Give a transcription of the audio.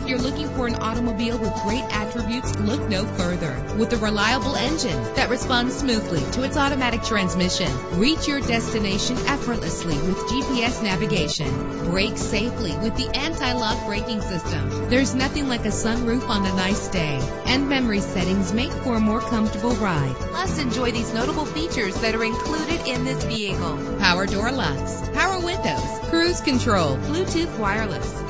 If you're looking for an automobile with great attributes, look no further. With a reliable engine that responds smoothly to its automatic transmission, reach your destination effortlessly with GPS navigation. Brake safely with the anti-lock braking system. There's nothing like a sunroof on a nice day. And memory settings make for a more comfortable ride. Plus, enjoy these notable features that are included in this vehicle. Power door locks, power windows, cruise control, Bluetooth wireless,